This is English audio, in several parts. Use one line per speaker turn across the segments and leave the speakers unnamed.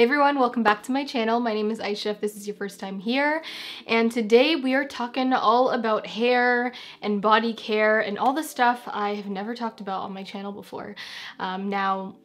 Hey everyone, welcome back to my channel. My name is Aysha if this is your first time here. And today we are talking all about hair and body care and all the stuff I have never talked about on my channel before. Um, now,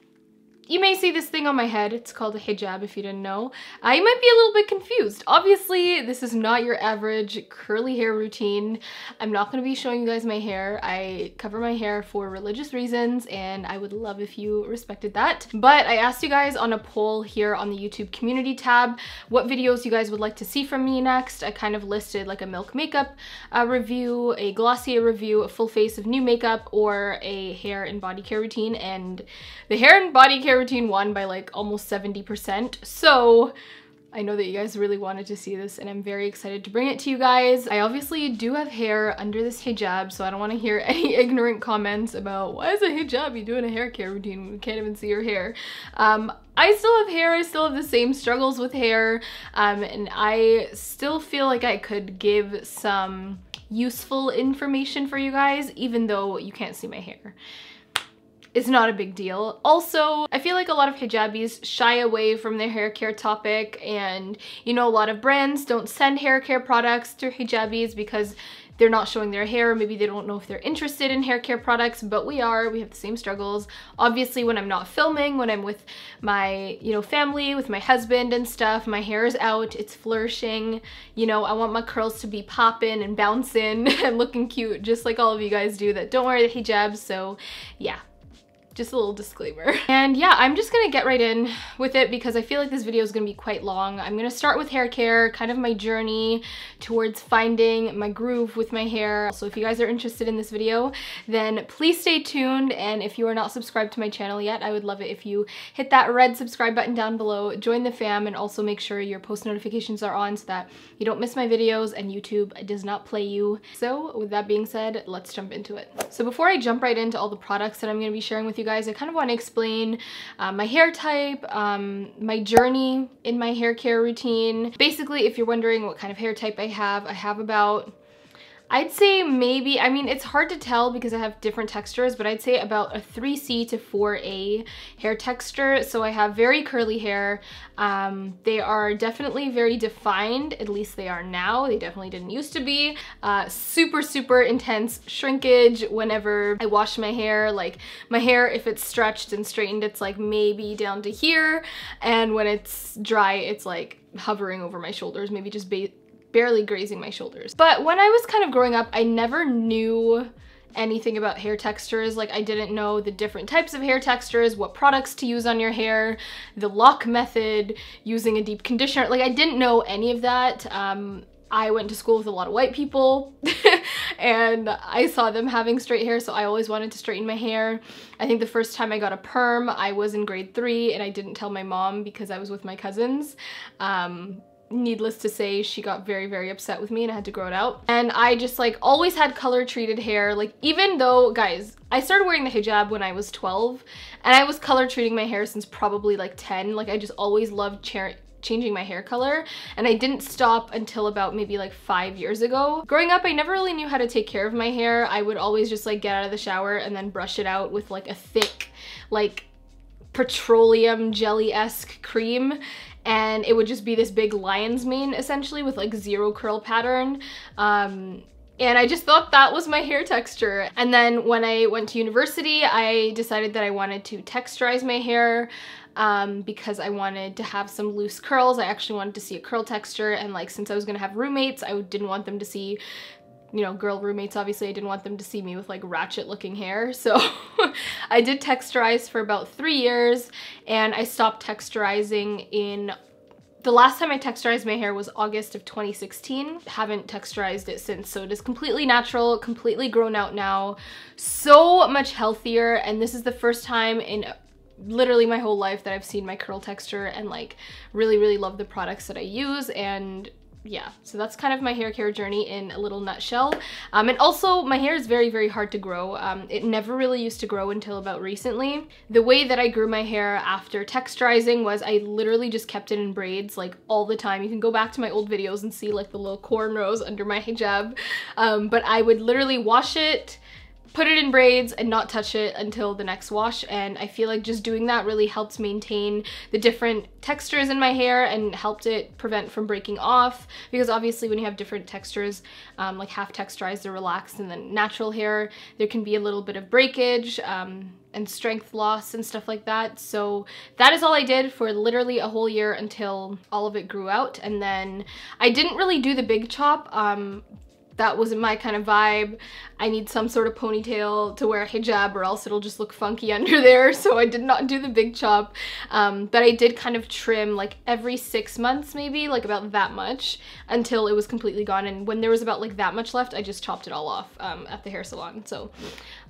you may see this thing on my head. It's called a hijab if you didn't know. Uh, you might be a little bit confused. Obviously, this is not your average curly hair routine. I'm not going to be showing you guys my hair. I cover my hair for religious reasons and I would love if you respected that. But I asked you guys on a poll here on the YouTube community tab what videos you guys would like to see from me next. I kind of listed like a Milk makeup uh, review, a Glossier review, a full face of new makeup, or a hair and body care routine. And the hair and body care routine won by like almost 70%. So I know that you guys really wanted to see this and I'm very excited to bring it to you guys. I obviously do have hair under this hijab, so I don't want to hear any ignorant comments about why is a hijab you doing a hair care routine we can't even see your hair. Um, I still have hair, I still have the same struggles with hair, um, and I still feel like I could give some useful information for you guys, even though you can't see my hair is not a big deal. Also, I feel like a lot of hijabis shy away from their hair care topic and you know a lot of brands don't send hair care products to hijabis because they're not showing their hair, maybe they don't know if they're interested in hair care products, but we are, we have the same struggles. Obviously, when I'm not filming, when I'm with my, you know, family, with my husband and stuff, my hair is out, it's flourishing, you know, I want my curls to be popping and bouncing and looking cute, just like all of you guys do that don't wear the hijabs, so yeah, just a little disclaimer. And yeah, I'm just gonna get right in with it because I feel like this video is gonna be quite long. I'm gonna start with hair care, kind of my journey towards finding my groove with my hair. So if you guys are interested in this video, then please stay tuned. And if you are not subscribed to my channel yet, I would love it if you hit that red subscribe button down below, join the fam, and also make sure your post notifications are on so that you don't miss my videos and YouTube does not play you. So with that being said, let's jump into it. So before I jump right into all the products that I'm gonna be sharing with you guys, I kind of want to explain uh, my hair type, um, my journey in my hair care routine. Basically, if you're wondering what kind of hair type I have, I have about I'd say maybe, I mean, it's hard to tell because I have different textures, but I'd say about a 3C to 4A hair texture. So I have very curly hair. Um, they are definitely very defined, at least they are now. They definitely didn't used to be. Uh, super, super intense shrinkage whenever I wash my hair. Like my hair, if it's stretched and straightened, it's like maybe down to here. And when it's dry, it's like hovering over my shoulders, maybe just barely grazing my shoulders. But when I was kind of growing up, I never knew anything about hair textures. Like I didn't know the different types of hair textures, what products to use on your hair, the LOC method, using a deep conditioner. Like I didn't know any of that. Um, I went to school with a lot of white people and I saw them having straight hair so I always wanted to straighten my hair. I think the first time I got a perm I was in grade three and I didn't tell my mom because I was with my cousins. Um, needless to say, she got very, very upset with me and I had to grow it out. And I just like always had color treated hair. Like even though, guys, I started wearing the hijab when I was 12 and I was color treating my hair since probably like 10. Like I just always loved changing my hair color and I didn't stop until about maybe like five years ago. Growing up, I never really knew how to take care of my hair. I would always just like get out of the shower and then brush it out with like a thick, like petroleum jelly-esque cream and it would just be this big lion's mane essentially with like zero curl pattern. Um, and I just thought that was my hair texture. And then when I went to university, I decided that I wanted to texturize my hair um, because I wanted to have some loose curls. I actually wanted to see a curl texture and like since I was gonna have roommates, I didn't want them to see you know, girl roommates, obviously I didn't want them to see me with like ratchet looking hair. So I did texturize for about three years and I stopped texturizing in the last time I texturized my hair was August of 2016. Haven't texturized it since, so it is completely natural, completely grown out now, so much healthier, and this is the first time in literally my whole life that I've seen my curl texture and like really, really love the products that I use and yeah, so that's kind of my hair care journey in a little nutshell. Um, and also, my hair is very, very hard to grow. Um, it never really used to grow until about recently. The way that I grew my hair after texturizing was I literally just kept it in braids like all the time. You can go back to my old videos and see like the little cornrows under my hijab. Um, but I would literally wash it, put it in braids and not touch it until the next wash and I feel like just doing that really helps maintain the different textures in my hair and helped it prevent from breaking off because obviously when you have different textures um, like half texturized or relaxed and then natural hair there can be a little bit of breakage um, and strength loss and stuff like that. So that is all I did for literally a whole year until all of it grew out. And then I didn't really do the big chop, um, that wasn't my kind of vibe. I need some sort of ponytail to wear a hijab or else it'll just look funky under there. So I did not do the big chop. Um, but I did kind of trim like every six months maybe, like about that much until it was completely gone. And when there was about like that much left, I just chopped it all off um, at the hair salon. So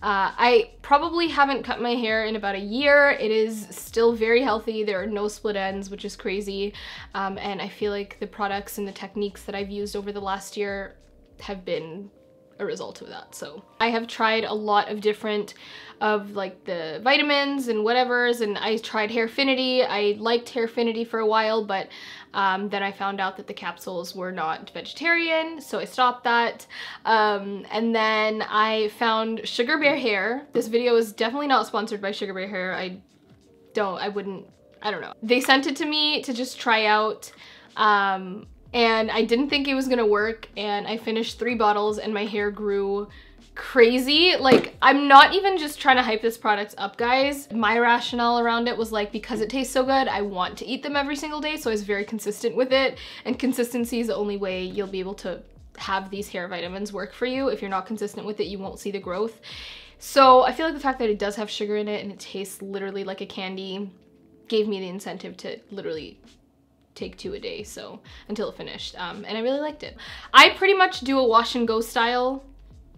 uh, I probably haven't cut my hair in about a year. It is still very healthy. There are no split ends, which is crazy. Um, and I feel like the products and the techniques that I've used over the last year have been a result of that. So I have tried a lot of different of like the vitamins and whatevers and I tried Hairfinity. I liked Hairfinity for a while but um, then I found out that the capsules were not vegetarian so I stopped that. Um, and then I found Sugar Bear Hair. This video is definitely not sponsored by Sugar Bear Hair. I don't, I wouldn't, I don't know. They sent it to me to just try out. Um, and I didn't think it was gonna work and I finished three bottles and my hair grew crazy. Like, I'm not even just trying to hype this product up, guys. My rationale around it was like, because it tastes so good, I want to eat them every single day, so I was very consistent with it. And consistency is the only way you'll be able to have these hair vitamins work for you. If you're not consistent with it, you won't see the growth. So I feel like the fact that it does have sugar in it and it tastes literally like a candy gave me the incentive to literally take two a day so until it finished um, and I really liked it. I pretty much do a wash and go style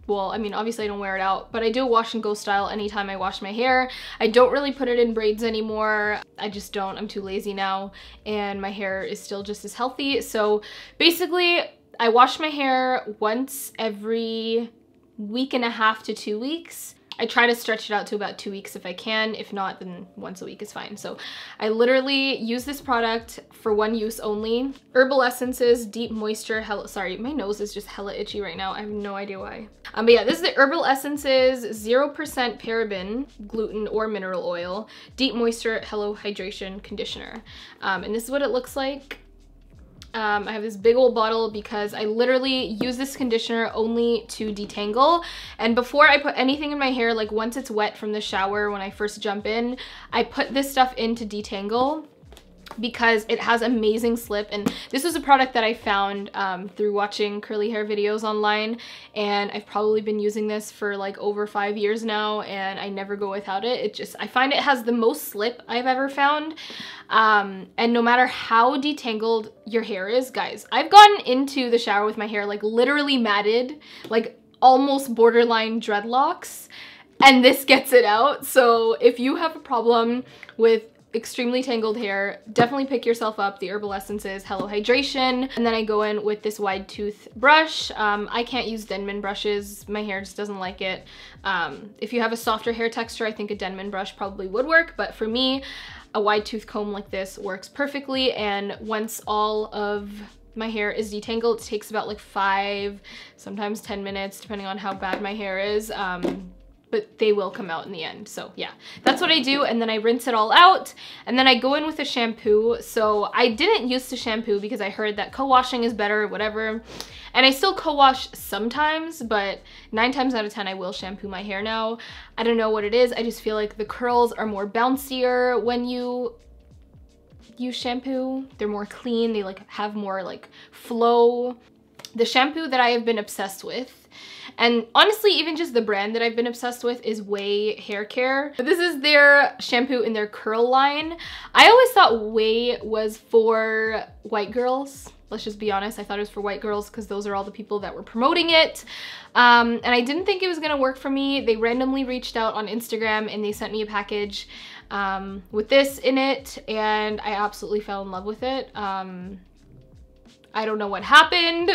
well, I mean, obviously I don't wear it out, but I do a wash and go style anytime I wash my hair. I don't really put it in braids anymore. I just don't. I'm too lazy now, and my hair is still just as healthy. So basically, I wash my hair once every week and a half to two weeks. I try to stretch it out to about two weeks if I can. If not, then once a week is fine. So I literally use this product for one use only. Herbal Essences Deep Moisture, hella, sorry, my nose is just hella itchy right now. I have no idea why. Um, but yeah, this is the Herbal Essences 0% paraben, gluten, or mineral oil, Deep Moisture Hello Hydration Conditioner. Um, and this is what it looks like. Um, I have this big old bottle because I literally use this conditioner only to detangle. And before I put anything in my hair, like once it's wet from the shower when I first jump in, I put this stuff in to detangle because it has amazing slip and this was a product that I found um, through watching curly hair videos online and I've probably been using this for like over five years now and I never go without it. It just, I find it has the most slip I've ever found um, and no matter how detangled your hair is, guys, I've gotten into the shower with my hair like literally matted, like almost borderline dreadlocks and this gets it out. So if you have a problem with extremely tangled hair, definitely pick yourself up the Herbal Essences Hello Hydration. And then I go in with this wide tooth brush. Um, I can't use Denman brushes. My hair just doesn't like it. Um, if you have a softer hair texture, I think a Denman brush probably would work. But for me, a wide tooth comb like this works perfectly. And once all of my hair is detangled, it takes about like five, sometimes 10 minutes, depending on how bad my hair is. Um, but they will come out in the end. So yeah, that's what I do. And then I rinse it all out and then I go in with a shampoo. So I didn't use the shampoo because I heard that co-washing is better, whatever. And I still co-wash sometimes, but nine times out of 10, I will shampoo my hair now. I don't know what it is. I just feel like the curls are more bouncier when you use shampoo. They're more clean. They like have more like flow. The shampoo that I have been obsessed with and honestly, even just the brand that I've been obsessed with is Ouai Hair Care. This is their shampoo in their curl line. I always thought Ouai was for white girls. Let's just be honest, I thought it was for white girls because those are all the people that were promoting it. Um, and I didn't think it was gonna work for me. They randomly reached out on Instagram and they sent me a package um, with this in it and I absolutely fell in love with it. Um, I don't know what happened,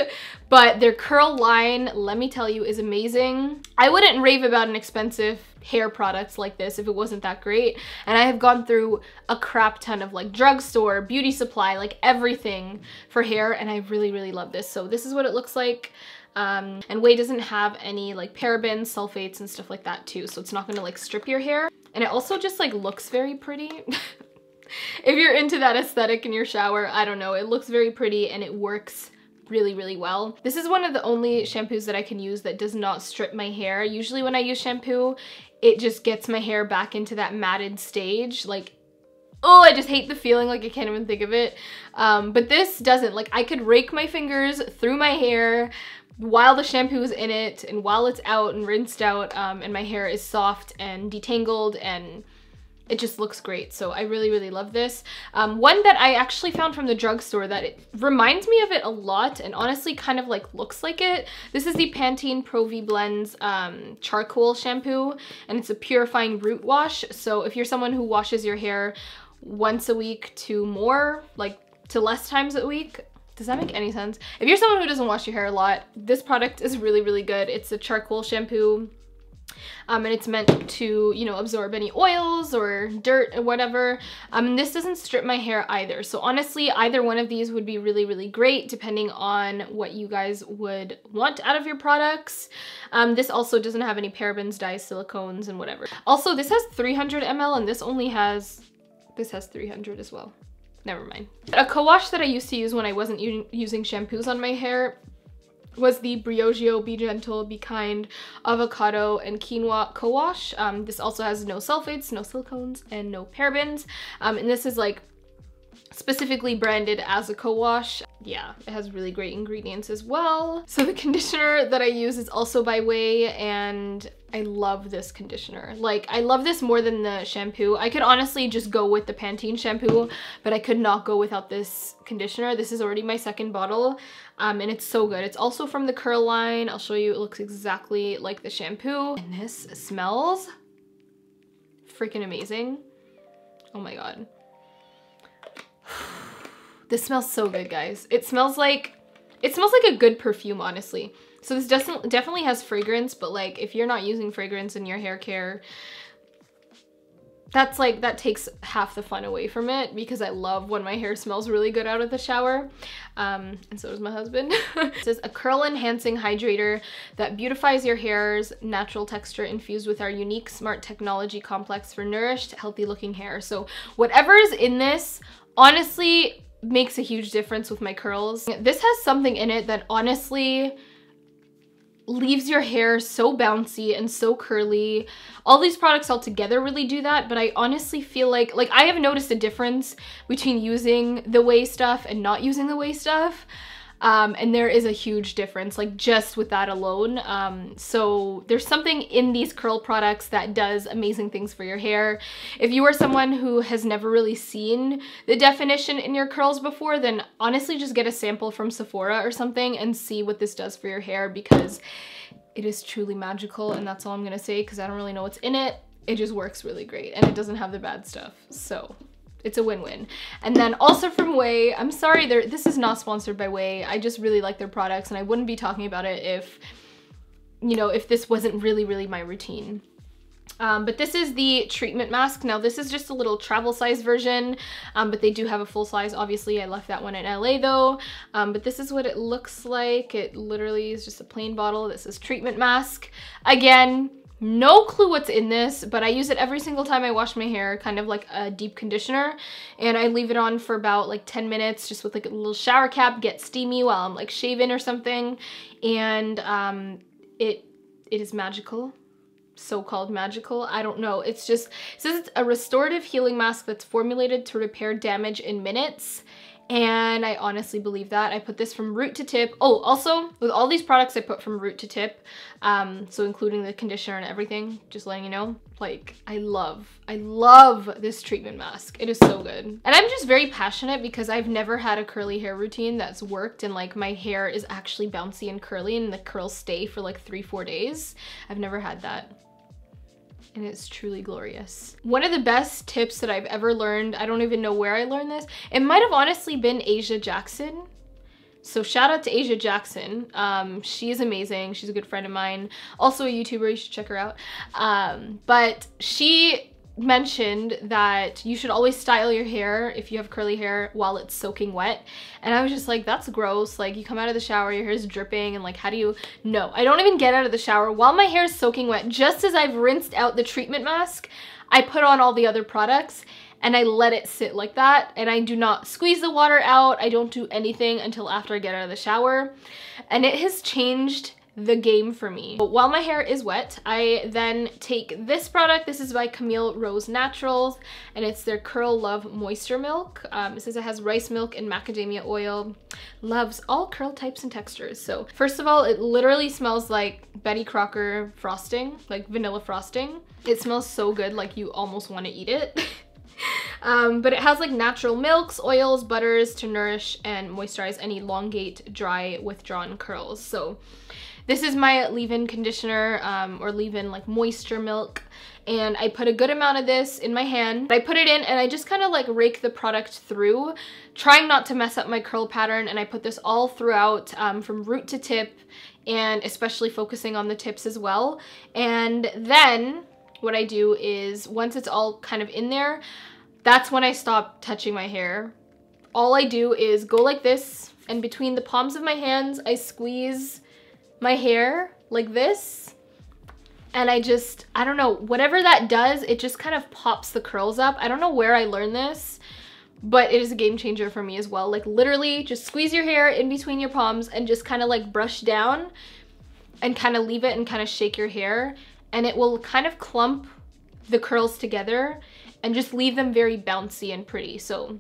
but their curl line, let me tell you, is amazing. I wouldn't rave about an expensive hair products like this if it wasn't that great. And I have gone through a crap ton of like drugstore, beauty supply, like everything for hair. And I really, really love this. So this is what it looks like. Um, and Ouai doesn't have any like parabens, sulfates, and stuff like that too. So it's not gonna like strip your hair. And it also just like looks very pretty. if you're into that aesthetic in your shower, I don't know, it looks very pretty and it works really, really well. This is one of the only shampoos that I can use that does not strip my hair. Usually when I use shampoo, it just gets my hair back into that matted stage. Like, oh, I just hate the feeling, like I can't even think of it. Um, but this doesn't, like I could rake my fingers through my hair while the shampoo is in it and while it's out and rinsed out um, and my hair is soft and detangled and it just looks great. So I really, really love this. Um, one that I actually found from the drugstore that it reminds me of it a lot and honestly kind of like looks like it. This is the Pantene Pro V Blends um, Charcoal Shampoo and it's a purifying root wash. So if you're someone who washes your hair once a week to more, like to less times a week, does that make any sense? If you're someone who doesn't wash your hair a lot, this product is really, really good. It's a charcoal shampoo um, and it's meant to, you know, absorb any oils or dirt or whatever. Um, this doesn't strip my hair either. So honestly, either one of these would be really, really great depending on what you guys would want out of your products. Um, this also doesn't have any parabens, dyes, silicones, and whatever. Also, this has 300 ml and this only has, this has 300 as well. Never mind. A co-wash that I used to use when I wasn't using shampoos on my hair was the Briogeo Be Gentle, Be Kind Avocado and Quinoa Co-Wash. Um, this also has no sulfates, no silicones, and no parabens. Um, and this is like specifically branded as a co-wash. Yeah, it has really great ingredients as well. So the conditioner that I use is also by Ouai and I love this conditioner. Like, I love this more than the shampoo. I could honestly just go with the Pantene shampoo, but I could not go without this conditioner. This is already my second bottle, um, and it's so good. It's also from the Curl line. I'll show you. It looks exactly like the shampoo. And this smells freaking amazing. Oh my god. This smells so good, guys. It smells like, it smells like a good perfume, honestly. So this doesn't definitely has fragrance, but like if you're not using fragrance in your hair care, that's like, that takes half the fun away from it because I love when my hair smells really good out of the shower. Um, and so does my husband. this is a curl enhancing hydrator that beautifies your hair's natural texture infused with our unique smart technology complex for nourished, healthy looking hair. So whatever is in this, honestly, makes a huge difference with my curls. This has something in it that honestly leaves your hair so bouncy and so curly. All these products all together really do that, but I honestly feel like, like I have noticed a difference between using the Ouai stuff and not using the Ouai stuff. Um, and there is a huge difference, like just with that alone. Um, so there's something in these curl products that does amazing things for your hair. If you are someone who has never really seen the definition in your curls before, then honestly just get a sample from Sephora or something and see what this does for your hair because it is truly magical and that's all I'm gonna say because I don't really know what's in it. It just works really great and it doesn't have the bad stuff. So it's a win-win. And then also from Ouai, I'm sorry, this is not sponsored by Ouai. I just really like their products and I wouldn't be talking about it if, you know, if this wasn't really, really my routine. Um, but this is the treatment mask. Now this is just a little travel size version, um, but they do have a full size. Obviously I left that one in LA though. Um, but this is what it looks like. It literally is just a plain bottle. This is treatment mask. Again, no clue what's in this, but I use it every single time I wash my hair, kind of like a deep conditioner. And I leave it on for about like 10 minutes just with like a little shower cap, get steamy while I'm like shaving or something. And um, it it is magical so-called magical. I don't know. It's just, it says it's a restorative healing mask that's formulated to repair damage in minutes and I honestly believe that. I put this from root to tip. Oh, also, with all these products I put from root to tip, um, so including the conditioner and everything, just letting you know, like, I love, I love this treatment mask. It is so good. And I'm just very passionate because I've never had a curly hair routine that's worked and like my hair is actually bouncy and curly and the curls stay for like three, four days. I've never had that and it's truly glorious. One of the best tips that I've ever learned, I don't even know where I learned this, it might have honestly been Asia Jackson. So shout out to Asia Jackson. Um, she is amazing. She's a good friend of mine. Also a YouTuber, you should check her out. Um, but she mentioned that you should always style your hair if you have curly hair while it's soaking wet. And I was just like, that's gross. Like you come out of the shower, your hair is dripping and like, how do you, no, I don't even get out of the shower while my hair is soaking wet. Just as I've rinsed out the treatment mask, I put on all the other products and I let it sit like that and I do not squeeze the water out. I don't do anything until after I get out of the shower. And it has changed the game for me. But while my hair is wet, I then take this product. This is by Camille Rose Naturals, and it's their Curl Love Moisture Milk. Um, it says it has rice milk and macadamia oil. Loves all curl types and textures. So first of all, it literally smells like Betty Crocker frosting, like vanilla frosting. It smells so good, like you almost want to eat it. Um, but it has like natural milks, oils, butters to nourish and moisturize and elongate dry withdrawn curls. So this is my leave-in conditioner um, or leave-in like moisture milk and I put a good amount of this in my hand. I put it in and I just kind of like rake the product through, trying not to mess up my curl pattern and I put this all throughout um, from root to tip and especially focusing on the tips as well. And then what I do is once it's all kind of in there, that's when I stop touching my hair. All I do is go like this and between the palms of my hands, I squeeze my hair like this and I just, I don't know, whatever that does, it just kind of pops the curls up. I don't know where I learned this, but it is a game changer for me as well. Like literally just squeeze your hair in between your palms and just kind of like brush down and kind of leave it and kind of shake your hair and it will kind of clump the curls together and just leave them very bouncy and pretty. So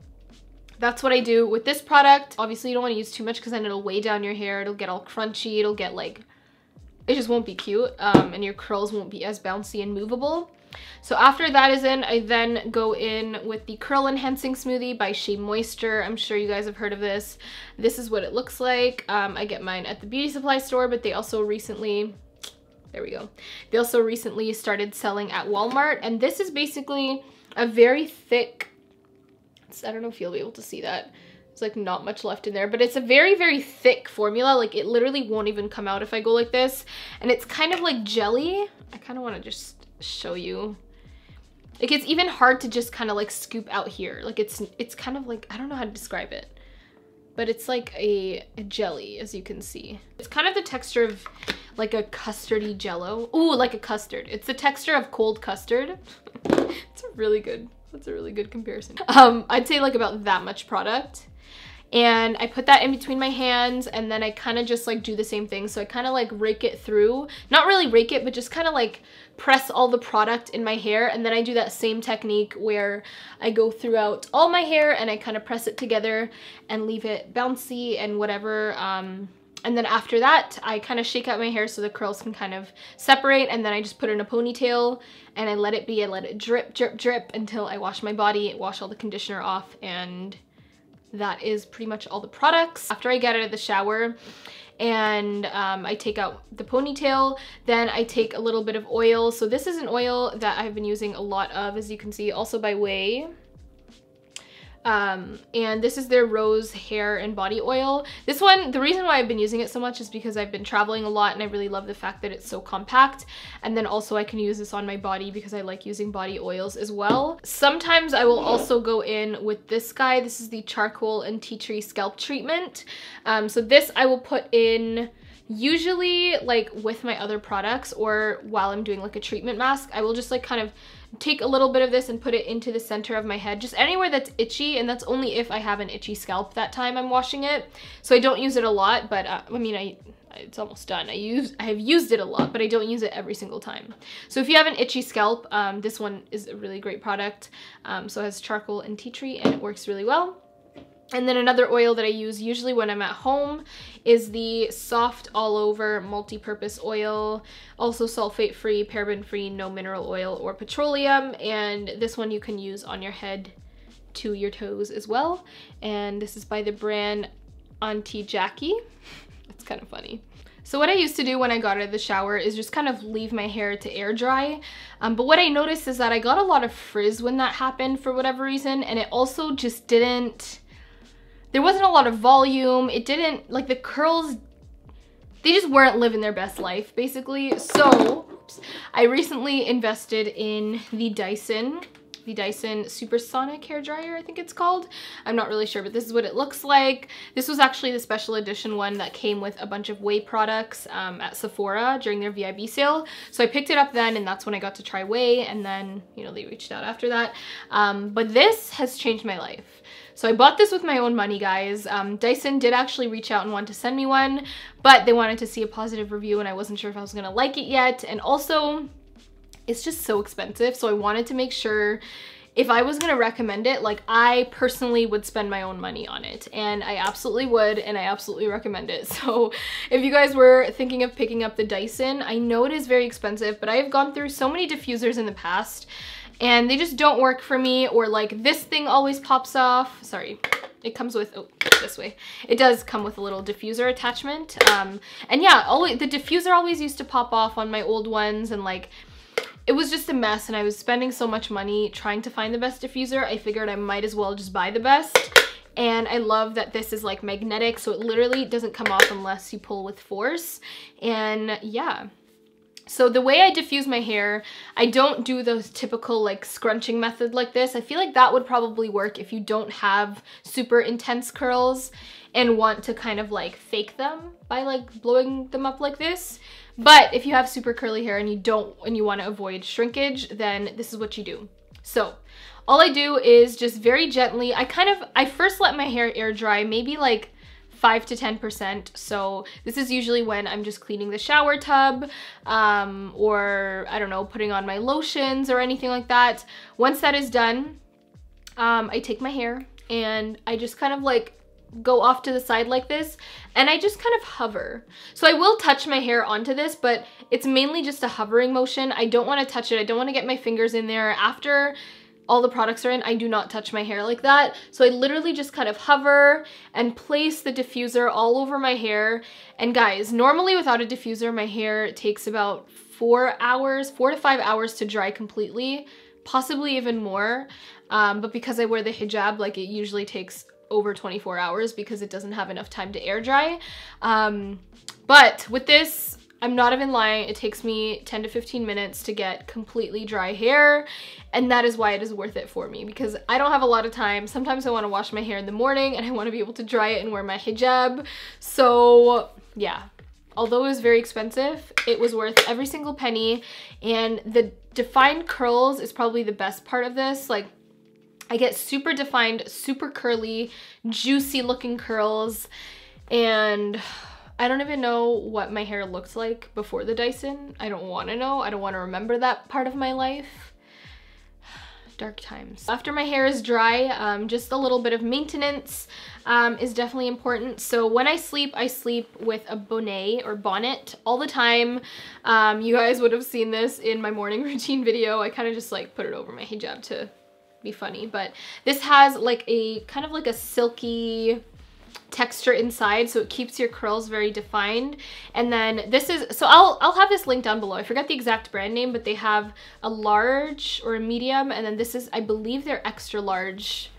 that's what I do with this product. Obviously you don't want to use too much because then it'll weigh down your hair. It'll get all crunchy. It'll get like, it just won't be cute um, and your curls won't be as bouncy and movable. So after that is in, I then go in with the Curl Enhancing Smoothie by Shea Moisture. I'm sure you guys have heard of this. This is what it looks like. Um, I get mine at the beauty supply store, but they also recently, there we go. They also recently started selling at Walmart. And this is basically a very thick I don't know if you'll be able to see that. It's like not much left in there, but it's a very, very thick formula. Like it literally won't even come out if I go like this. And it's kind of like jelly. I kind of want to just show you. Like it's even hard to just kind of like scoop out here. Like it's, it's kind of like, I don't know how to describe it but it's like a, a, jelly as you can see. It's kind of the texture of like a custardy jello. Ooh, like a custard. It's the texture of cold custard. it's really good. That's a really good comparison. Um, I'd say like about that much product. And I put that in between my hands and then I kind of just like do the same thing. So I kind of like rake it through, not really rake it, but just kind of like press all the product in my hair. And then I do that same technique where I go throughout all my hair and I kind of press it together and leave it bouncy and whatever. Um, and then after that, I kind of shake out my hair so the curls can kind of separate and then I just put in a ponytail and I let it be, I let it drip, drip, drip until I wash my body, wash all the conditioner off and that is pretty much all the products. After I get out of the shower, and um, I take out the ponytail. Then I take a little bit of oil. So this is an oil that I've been using a lot of, as you can see, also by Ouai. Um, and this is their rose hair and body oil. This one, the reason why I've been using it so much is because I've been traveling a lot and I really love the fact that it's so compact. And then also I can use this on my body because I like using body oils as well. Sometimes I will also go in with this guy. This is the charcoal and tea tree scalp treatment. Um, so this I will put in usually like with my other products or while I'm doing like a treatment mask, I will just like kind of take a little bit of this and put it into the center of my head, just anywhere that's itchy, and that's only if I have an itchy scalp that time I'm washing it. So I don't use it a lot, but uh, I mean, I it's almost done. I use I have used it a lot, but I don't use it every single time. So if you have an itchy scalp, um, this one is a really great product. Um, so it has charcoal and tea tree and it works really well. And then another oil that I use usually when I'm at home is the Soft All Over Multi-Purpose Oil, also sulfate-free, paraben-free, no mineral oil or petroleum. And this one you can use on your head to your toes as well. And this is by the brand Auntie Jackie. It's kind of funny. So what I used to do when I got out of the shower is just kind of leave my hair to air dry. Um, but what I noticed is that I got a lot of frizz when that happened for whatever reason. And it also just didn't there wasn't a lot of volume. It didn't, like the curls, they just weren't living their best life basically. So, tips. I recently invested in the Dyson the Dyson Supersonic hair dryer, I think it's called. I'm not really sure, but this is what it looks like. This was actually the special edition one that came with a bunch of Ouai products um, at Sephora during their VIB sale. So I picked it up then and that's when I got to try Ouai, and then, you know, they reached out after that. Um, but this has changed my life. So I bought this with my own money, guys. Um, Dyson did actually reach out and want to send me one, but they wanted to see a positive review and I wasn't sure if I was gonna like it yet. And also, it's just so expensive. So I wanted to make sure if I was gonna recommend it, like I personally would spend my own money on it and I absolutely would and I absolutely recommend it. So if you guys were thinking of picking up the Dyson, I know it is very expensive, but I have gone through so many diffusers in the past and they just don't work for me or like this thing always pops off. Sorry, it comes with, oh, this way. It does come with a little diffuser attachment. Um, and yeah, always, the diffuser always used to pop off on my old ones and like it was just a mess and I was spending so much money trying to find the best diffuser. I figured I might as well just buy the best. And I love that this is like magnetic, so it literally doesn't come off unless you pull with force. And yeah. So the way I diffuse my hair, I don't do the typical like scrunching method like this. I feel like that would probably work if you don't have super intense curls and want to kind of like fake them by like blowing them up like this. But if you have super curly hair and you don't, and you want to avoid shrinkage, then this is what you do. So all I do is just very gently, I kind of, I first let my hair air dry, maybe like 5 to 10%. So this is usually when I'm just cleaning the shower tub um, or I don't know, putting on my lotions or anything like that. Once that is done, um, I take my hair and I just kind of like go off to the side like this and I just kind of hover. So I will touch my hair onto this, but it's mainly just a hovering motion. I don't want to touch it. I don't want to get my fingers in there. After all the products are in, I do not touch my hair like that. So I literally just kind of hover and place the diffuser all over my hair. And guys, normally without a diffuser, my hair takes about four hours, four to five hours to dry completely, possibly even more. Um, but because I wear the hijab, like it usually takes over 24 hours because it doesn't have enough time to air dry. Um, but with this, I'm not even lying, it takes me 10 to 15 minutes to get completely dry hair and that is why it is worth it for me because I don't have a lot of time. Sometimes I want to wash my hair in the morning and I want to be able to dry it and wear my hijab. So yeah, although it was very expensive, it was worth every single penny and the defined curls is probably the best part of this. Like I get super defined, super curly, juicy looking curls and I don't even know what my hair looked like before the Dyson. I don't want to know. I don't want to remember that part of my life. Dark times. After my hair is dry, um, just a little bit of maintenance um, is definitely important. So when I sleep, I sleep with a bonnet or bonnet all the time. Um, you guys would have seen this in my morning routine video. I kind of just like put it over my hijab to be funny, but this has like a kind of like a silky texture inside so it keeps your curls very defined. And then this is so I'll I'll have this link down below. I forget the exact brand name but they have a large or a medium and then this is I believe they're extra large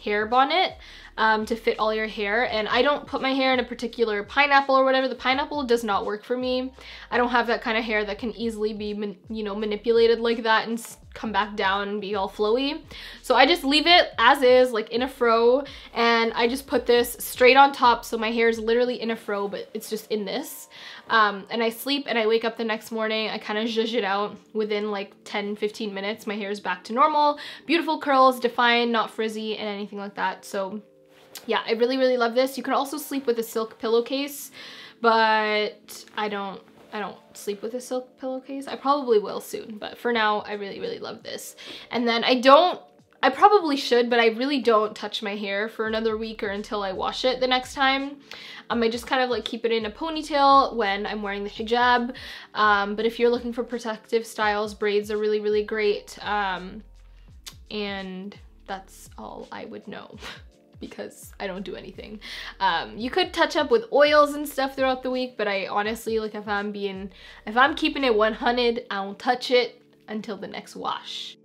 hair bonnet um, to fit all your hair and I don't put my hair in a particular pineapple or whatever. The pineapple does not work for me. I don't have that kind of hair that can easily be, you know, manipulated like that and come back down and be all flowy. So I just leave it as is, like in a fro, and I just put this straight on top so my hair is literally in a fro, but it's just in this. Um, and I sleep and I wake up the next morning, I kind of zhuzh it out within like 10, 15 minutes. My hair is back to normal. Beautiful curls, defined, not frizzy and anything like that. So yeah, I really, really love this. You can also sleep with a silk pillowcase, but I don't I don't sleep with a silk pillowcase. I probably will soon, but for now, I really, really love this. And then I don't, I probably should, but I really don't touch my hair for another week or until I wash it the next time. Um, I just kind of like keep it in a ponytail when I'm wearing the hijab. Um, but if you're looking for protective styles, braids are really, really great. Um, and that's all I would know. because I don't do anything. Um, you could touch up with oils and stuff throughout the week, but I honestly, like if I'm being, if I'm keeping it 100, I don't touch it until the next wash.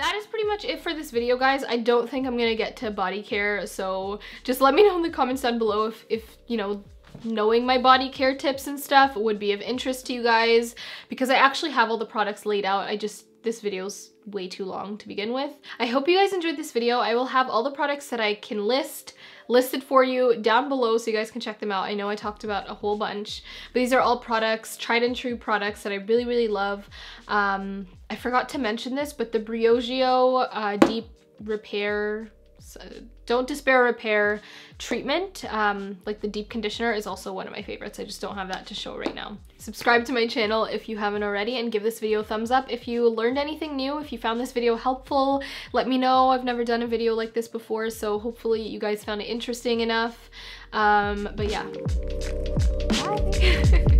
that is pretty much it for this video, guys. I don't think I'm gonna get to body care, so just let me know in the comments down below if, if you know, knowing my body care tips and stuff would be of interest to you guys because I actually have all the products laid out. I just this video's way too long to begin with. I hope you guys enjoyed this video. I will have all the products that I can list listed for you down below so you guys can check them out. I know I talked about a whole bunch, but these are all products, tried and true products that I really, really love. Um, I forgot to mention this, but the Briogeo uh, Deep Repair don't Despair Repair treatment, um, like the deep conditioner is also one of my favorites. I just don't have that to show right now. Subscribe to my channel if you haven't already and give this video a thumbs up. If you learned anything new, if you found this video helpful, let me know. I've never done a video like this before, so hopefully you guys found it interesting enough. Um, but yeah. Bye.